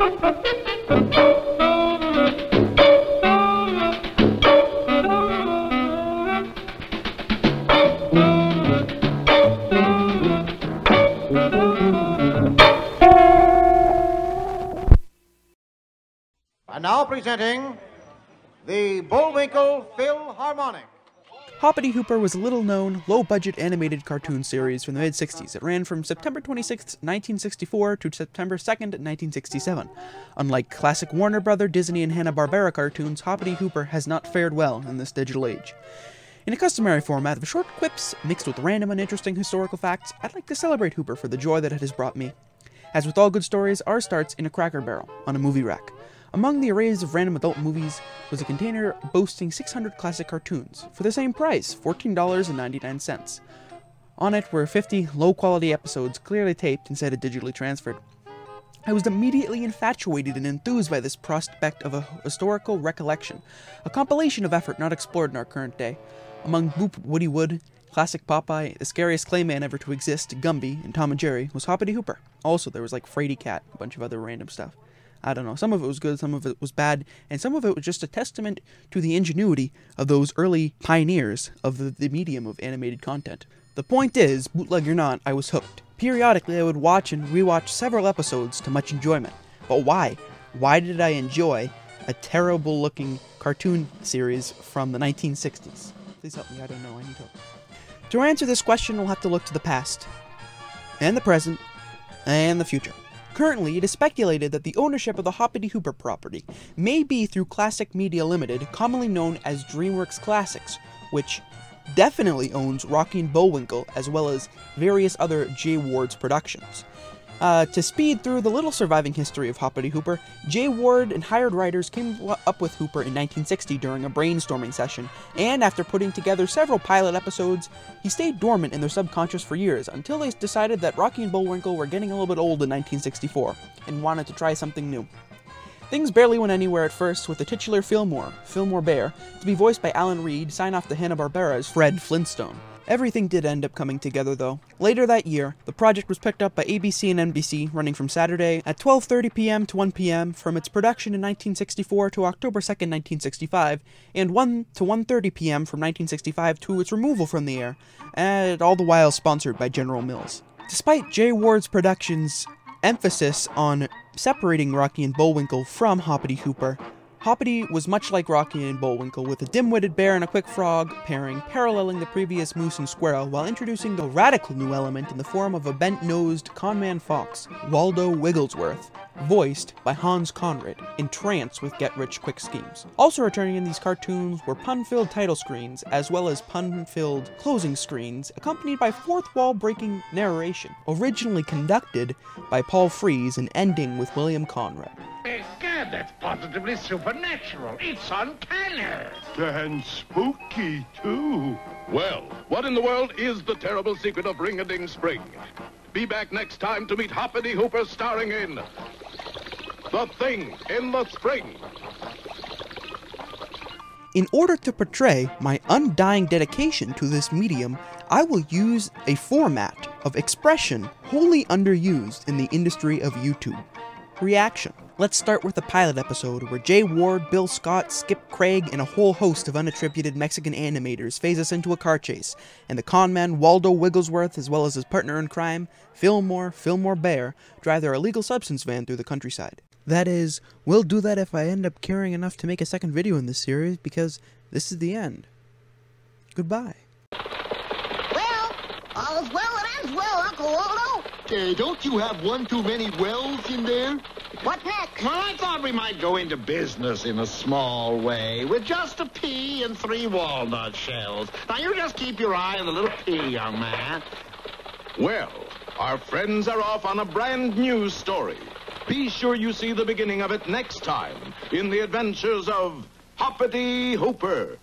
And now presenting the Bullwinkle Philharmonic. Hoppity Hooper was a little known, low budget animated cartoon series from the mid 60s. It ran from September 26, 1964 to September 2, 1967. Unlike classic Warner Brother, Disney, and Hanna-Barbera cartoons, Hoppity Hooper has not fared well in this digital age. In a customary format of short quips mixed with random and interesting historical facts, I'd like to celebrate Hooper for the joy that it has brought me. As with all good stories, ours starts in a cracker barrel, on a movie rack. Among the arrays of random adult movies was a container boasting 600 classic cartoons for the same price, $14.99. On it were 50 low quality episodes clearly taped instead of digitally transferred. I was immediately infatuated and enthused by this prospect of a historical recollection, a compilation of effort not explored in our current day. Among Boop Woody Wood, Classic Popeye, the scariest clayman ever to exist, Gumby, and Tom and Jerry was Hoppity Hooper. Also, there was like Fraidy Cat, a bunch of other random stuff. I don't know. Some of it was good, some of it was bad, and some of it was just a testament to the ingenuity of those early pioneers of the, the medium of animated content. The point is, bootleg or not, I was hooked. Periodically, I would watch and rewatch several episodes to much enjoyment. But why? Why did I enjoy a terrible looking cartoon series from the 1960s? Please help me, I don't know, I need help. To answer this question, we'll have to look to the past, and the present, and the future. Currently, it is speculated that the ownership of the Hoppity Hooper property may be through Classic Media Limited, commonly known as DreamWorks Classics, which definitely owns Rocky and Bullwinkle as well as various other Jay Ward's productions. Uh, to speed through the little surviving history of Hoppity Hooper, Jay Ward and hired writers came up with Hooper in 1960 during a brainstorming session, and after putting together several pilot episodes, he stayed dormant in their subconscious for years until they decided that Rocky and Bullwinkle were getting a little bit old in 1964 and wanted to try something new. Things barely went anywhere at first, with the titular Fillmore, Fillmore Bear, to be voiced by Alan Reed, sign off to Hanna-Barbera's Fred Flintstone. Everything did end up coming together though. Later that year, the project was picked up by ABC and NBC, running from Saturday at 12:30 p.m. to 1 p.m. from its production in 1964 to October 2nd, 1965, and 1 to 1:30 p.m. from 1965 to its removal from the air, and all the while sponsored by General Mills. Despite Jay Ward's Productions' emphasis on separating Rocky and Bullwinkle from Hoppity Hooper, Hoppity was much like Rocky and Bullwinkle, with a dim-witted bear and a quick frog pairing, paralleling the previous moose and squirrel, while introducing a radical new element in the form of a bent-nosed conman fox, Waldo Wigglesworth, voiced by Hans Conried, entranced with get-rich-quick schemes. Also returning in these cartoons were pun-filled title screens, as well as pun-filled closing screens, accompanied by fourth-wall-breaking narration, originally conducted by Paul Frees and ending with William Conrad. Egad, that's positively supernatural. It's uncanny. And spooky, too. Well, what in the world is the terrible secret of Ring-a-Ding Spring? Be back next time to meet Hoppity Hooper starring in The Thing in the Spring. In order to portray my undying dedication to this medium, I will use a format of expression wholly underused in the industry of YouTube. Reaction. Let's start with the pilot episode where Jay Ward, Bill Scott, Skip Craig, and a whole host of unattributed Mexican animators phase us into a car chase, and the conman Waldo Wigglesworth, as well as his partner in crime, Fillmore, Fillmore Bear, drive their illegal substance van through the countryside. That is, we'll do that if I end up caring enough to make a second video in this series, because this is the end. Goodbye. Well, all's well that ends well, Uncle Waldo. Hey, don't you have one too many wells in there? What next? Well, I thought we might go into business in a small way with just a pea and three walnut shells. Now, you just keep your eye on the little pea, young man. Well, our friends are off on a brand new story. Be sure you see the beginning of it next time in the adventures of Hoppity Hooper.